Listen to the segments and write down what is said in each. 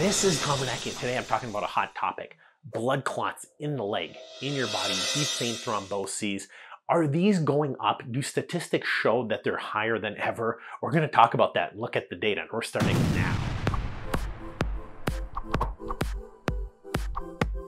This is Tom Biernacki, and today I'm talking about a hot topic. Blood clots in the leg, in your body, deep vein thromboses. Are these going up? Do statistics show that they're higher than ever? We're gonna talk about that look at the data, and we're starting now.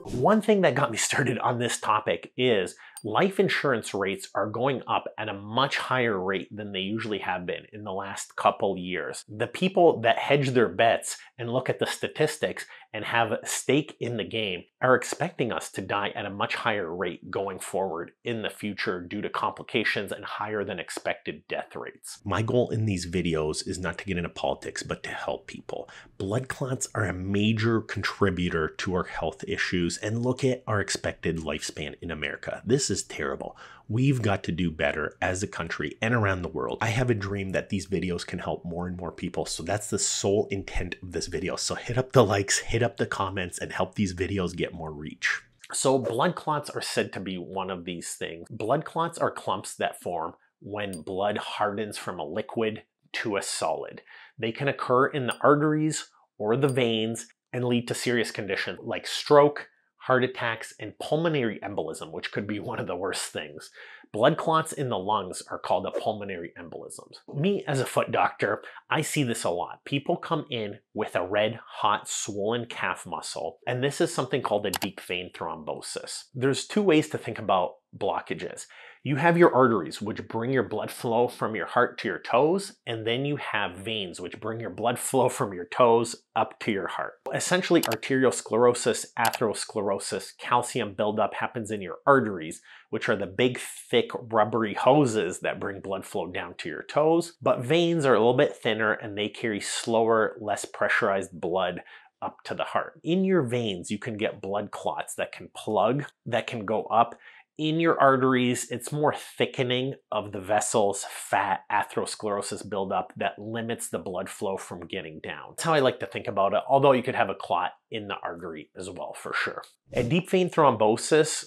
One thing that got me started on this topic is life insurance rates are going up at a much higher rate than they usually have been in the last couple years. The people that hedge their bets and look at the statistics and have a stake in the game are expecting us to die at a much higher rate going forward in the future due to complications and higher than expected death rates. My goal in these videos is not to get into politics, but to help people. Blood clots are a major contributor to our health issues and look at our expected lifespan in America. This is terrible. We've got to do better as a country and around the world. I have a dream that these videos can help more and more people. So that's the sole intent of this video. So hit up the likes, hit up the comments, and help these videos get more reach. So blood clots are said to be one of these things. Blood clots are clumps that form when blood hardens from a liquid to a solid. They can occur in the arteries or the veins and lead to serious conditions like stroke, heart attacks, and pulmonary embolism, which could be one of the worst things. Blood clots in the lungs are called a pulmonary embolisms. Me, as a foot doctor, I see this a lot. People come in with a red, hot, swollen calf muscle, and this is something called a deep vein thrombosis. There's two ways to think about blockages. You have your arteries, which bring your blood flow from your heart to your toes, and then you have veins, which bring your blood flow from your toes up to your heart. Essentially, arteriosclerosis, atherosclerosis, calcium buildup happens in your arteries, which are the big, thick, rubbery hoses that bring blood flow down to your toes. But veins are a little bit thinner and they carry slower, less pressurized blood up to the heart. In your veins, you can get blood clots that can plug, that can go up, in your arteries, it's more thickening of the vessels, fat, atherosclerosis buildup that limits the blood flow from getting down. That's how I like to think about it, although you could have a clot in the artery as well, for sure. A deep vein thrombosis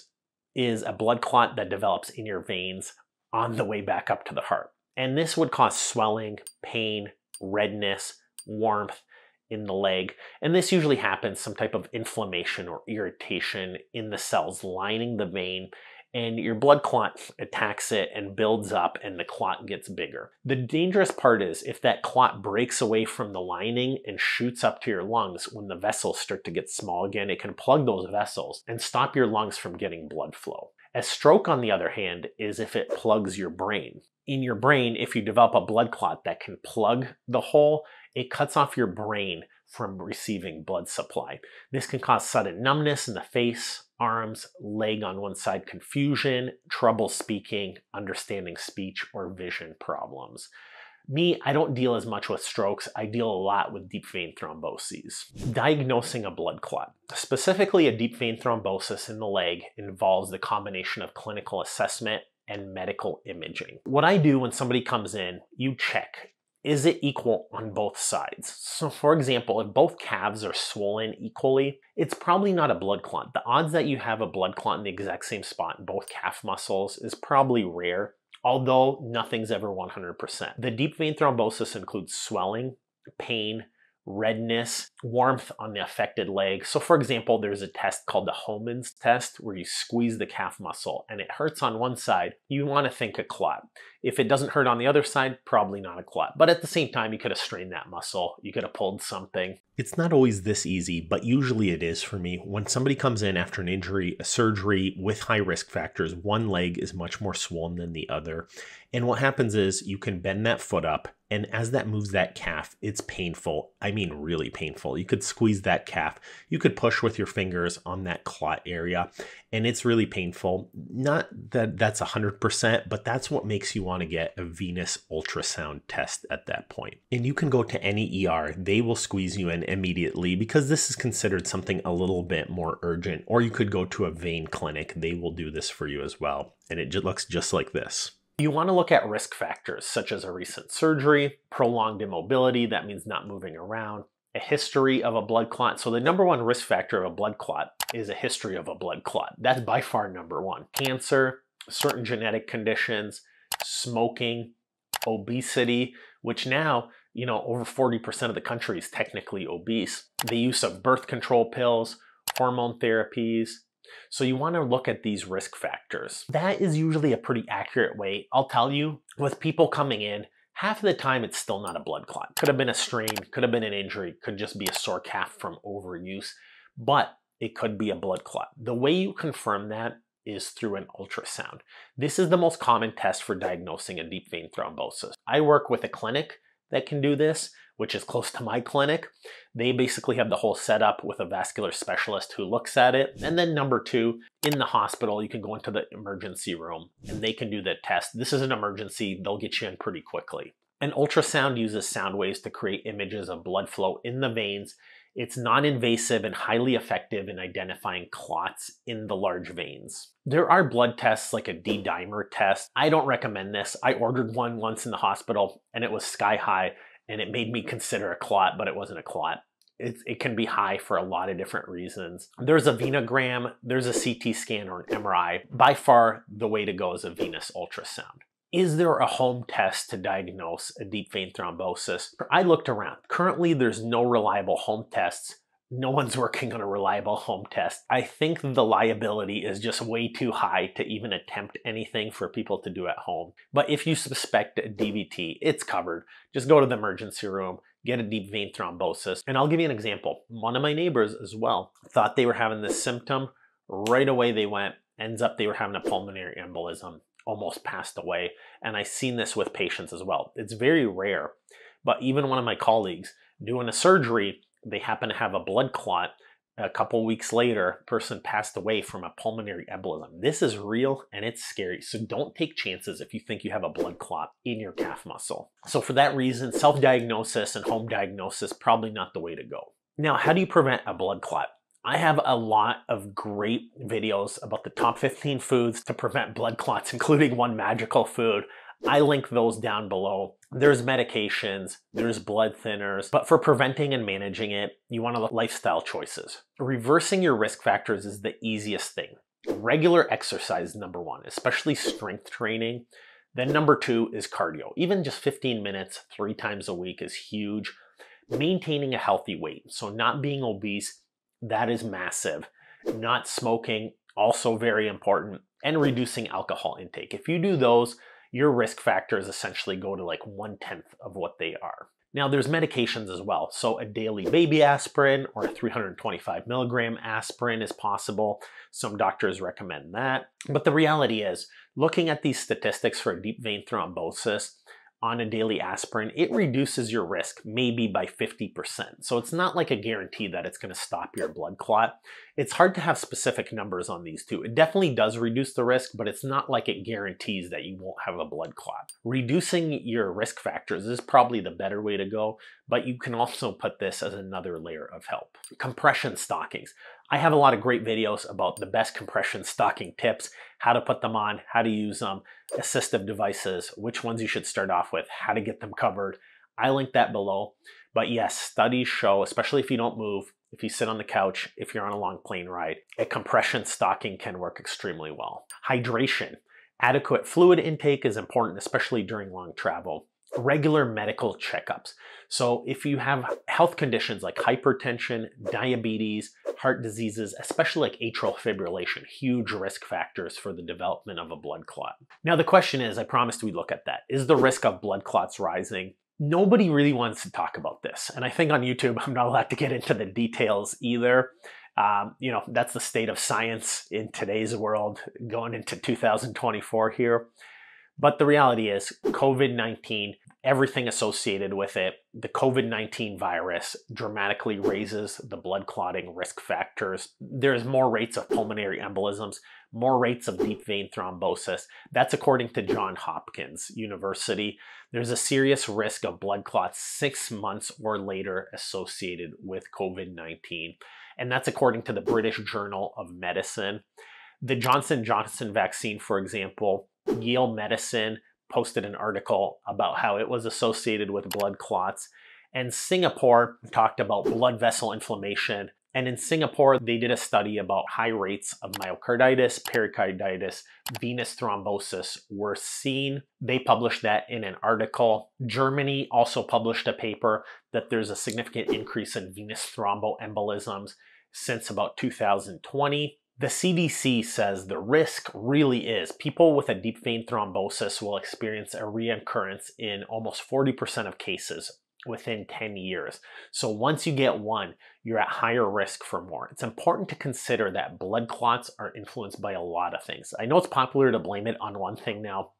is a blood clot that develops in your veins on the way back up to the heart. And this would cause swelling, pain, redness, warmth, in the leg. And this usually happens some type of inflammation or irritation in the cells lining the vein and your blood clot attacks it and builds up and the clot gets bigger. The dangerous part is if that clot breaks away from the lining and shoots up to your lungs when the vessels start to get small again, it can plug those vessels and stop your lungs from getting blood flow. A stroke, on the other hand, is if it plugs your brain. In your brain, if you develop a blood clot that can plug the hole, it cuts off your brain from receiving blood supply. This can cause sudden numbness in the face, arms, leg on one side confusion, trouble speaking, understanding speech, or vision problems. Me, I don't deal as much with strokes. I deal a lot with deep vein thromboses. Diagnosing a blood clot. Specifically, a deep vein thrombosis in the leg involves the combination of clinical assessment and medical imaging. What I do when somebody comes in, you check is it equal on both sides? So for example, if both calves are swollen equally, it's probably not a blood clot. The odds that you have a blood clot in the exact same spot in both calf muscles is probably rare, although nothing's ever 100%. The deep vein thrombosis includes swelling, pain, redness, warmth on the affected leg. So for example, there's a test called the Homans test where you squeeze the calf muscle and it hurts on one side. You want to think a clot. If it doesn't hurt on the other side, probably not a clot. But at the same time, you could have strained that muscle. You could have pulled something. It's not always this easy, but usually it is for me. When somebody comes in after an injury, a surgery with high risk factors, one leg is much more swollen than the other. And what happens is you can bend that foot up and as that moves that calf, it's painful. I mean, really painful. You could squeeze that calf. You could push with your fingers on that clot area, and it's really painful. Not that that's 100%, but that's what makes you want to get a venous ultrasound test at that point. And you can go to any ER, they will squeeze you in immediately because this is considered something a little bit more urgent. Or you could go to a vein clinic, they will do this for you as well. And it looks just like this. You want to look at risk factors such as a recent surgery, prolonged immobility, that means not moving around, a history of a blood clot. So the number one risk factor of a blood clot is a history of a blood clot. That's by far number one. Cancer, certain genetic conditions, smoking, obesity, which now you know, over 40% of the country is technically obese. The use of birth control pills, hormone therapies. So you want to look at these risk factors. That is usually a pretty accurate way. I'll tell you, with people coming in, half of the time it's still not a blood clot. Could have been a strain, could have been an injury, could just be a sore calf from overuse, but it could be a blood clot. The way you confirm that is through an ultrasound. This is the most common test for diagnosing a deep vein thrombosis. I work with a clinic that can do this, which is close to my clinic. They basically have the whole setup with a vascular specialist who looks at it. And then number two, in the hospital, you can go into the emergency room and they can do the test. This is an emergency, they'll get you in pretty quickly. An ultrasound uses sound waves to create images of blood flow in the veins it's non-invasive and highly effective in identifying clots in the large veins. There are blood tests like a D-dimer test. I don't recommend this. I ordered one once in the hospital and it was sky high and it made me consider a clot, but it wasn't a clot. It, it, can be high for a lot of different reasons. There's a venogram, there's a CT scan or an MRI. By far, the way to go is a venous ultrasound. Is there a home test to diagnose a deep vein thrombosis? I looked around. Currently, there's no reliable home tests. No one's working on a reliable home test. I think the liability is just way too high to even attempt anything for people to do at home. But if you suspect a DVT, it's covered. Just go to the emergency room, get a deep vein thrombosis. And I'll give you an example. One of my neighbors as well thought they were having this symptom. Right away they went, ends up they were having a pulmonary embolism almost passed away. And I've seen this with patients as well. It's very rare, but even one of my colleagues doing a surgery, they happen to have a blood clot. A couple weeks later, person passed away from a pulmonary embolism. This is real and it's scary. So don't take chances if you think you have a blood clot in your calf muscle. So for that reason, self-diagnosis and home diagnosis probably not the way to go. Now, how do you prevent a blood clot? I have a lot of great videos about the top 15 foods to prevent blood clots, including one magical food. I link those down below. There's medications, there's blood thinners, but for preventing and managing it, you want to look lifestyle choices. Reversing your risk factors is the easiest thing. Regular exercise, number one, especially strength training. Then number two is cardio. Even just 15 minutes, three times a week is huge. Maintaining a healthy weight, so not being obese, that is massive. Not smoking, also very important, and reducing alcohol intake. If you do those, your risk factors essentially go to like one tenth of what they are. Now there's medications as well. So a daily baby aspirin or a 325 milligram aspirin is possible. Some doctors recommend that. But the reality is, looking at these statistics for deep vein thrombosis, on a daily aspirin, it reduces your risk maybe by 50%. So it's not like a guarantee that it's going to stop your blood clot. It's hard to have specific numbers on these two. It definitely does reduce the risk, but it's not like it guarantees that you won't have a blood clot. Reducing your risk factors is probably the better way to go, but you can also put this as another layer of help. Compression stockings. I have a lot of great videos about the best compression stocking tips, how to put them on, how to use them, assistive devices, which ones you should start off with, how to get them covered. I link that below. But yes, studies show, especially if you don't move, if you sit on the couch, if you're on a long plane ride, a compression stocking can work extremely well. Hydration. Adequate fluid intake is important, especially during long travel regular medical checkups. So if you have health conditions like hypertension, diabetes, heart diseases, especially like atrial fibrillation, huge risk factors for the development of a blood clot. Now the question is, I promised we'd look at that. Is the risk of blood clots rising? Nobody really wants to talk about this. And I think on YouTube, I'm not allowed to get into the details either. Um, you know, that's the state of science in today's world going into 2024 here. But the reality is, COVID 19, everything associated with it, the COVID 19 virus dramatically raises the blood clotting risk factors. There's more rates of pulmonary embolisms, more rates of deep vein thrombosis. That's according to Johns Hopkins University. There's a serious risk of blood clots six months or later associated with COVID 19. And that's according to the British Journal of Medicine. The Johnson Johnson vaccine, for example, Yale Medicine posted an article about how it was associated with blood clots. And Singapore talked about blood vessel inflammation And in Singapore, they did a study about high rates of myocarditis, pericarditis, venous thrombosis were seen. They published that in an article. Germany also published a paper that there's a significant increase in venous thromboembolisms since about 2020. The CDC says the risk really is people with a deep vein thrombosis will experience a reoccurrence in almost 40% of cases within 10 years. So once you get one, you're at higher risk for more. It's important to consider that blood clots are influenced by a lot of things. I know it's popular to blame it on one thing now,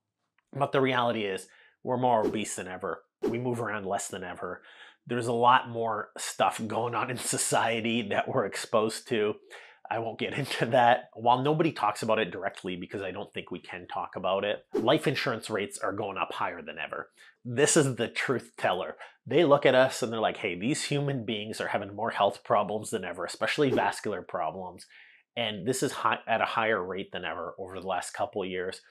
but the reality is we're more obese than ever. We move around less than ever. There's a lot more stuff going on in society that we're exposed to. I won't get into that. While nobody talks about it directly because I don't think we can talk about it, life insurance rates are going up higher than ever. This is the truth teller. They look at us and they're like, hey, these human beings are having more health problems than ever, especially vascular problems. And this is high, at a higher rate than ever over the last couple years.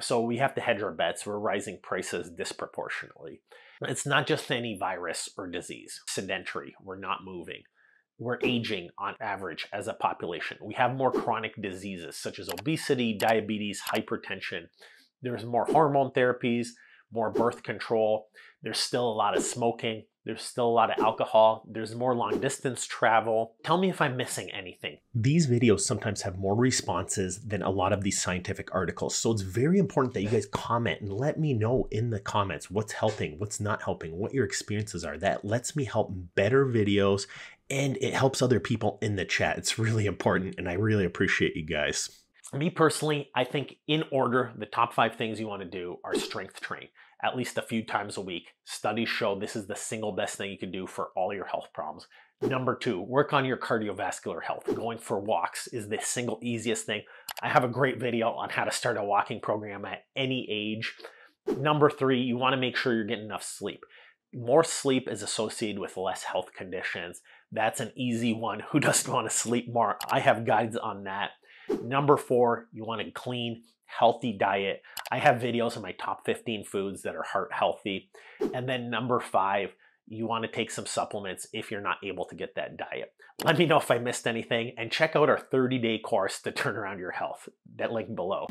So we have to hedge our bets. We're rising prices disproportionately. It's not just any virus or disease. Sedentary, we're not moving we're aging on average as a population. We have more chronic diseases such as obesity, diabetes, hypertension. There's more hormone therapies, more birth control. There's still a lot of smoking. There's still a lot of alcohol. There's more long distance travel. Tell me if I'm missing anything. These videos sometimes have more responses than a lot of these scientific articles. So it's very important that you guys comment and let me know in the comments what's helping, what's not helping, what your experiences are. That lets me help better videos and it helps other people in the chat. It's really important, and I really appreciate you guys. Me personally, I think in order, the top five things you want to do are strength train at least a few times a week. Studies show this is the single best thing you can do for all your health problems. Number two, work on your cardiovascular health. Going for walks is the single easiest thing. I have a great video on how to start a walking program at any age. Number three, you want to make sure you're getting enough sleep. More sleep is associated with less health conditions. That's an easy one. Who doesn't want to sleep more? I have guides on that. Number four, you want a clean, healthy diet. I have videos on my top 15 foods that are heart healthy. And then number five, you want to take some supplements if you're not able to get that diet. Let me know if I missed anything and check out our 30 day course to turn around your health. That link below.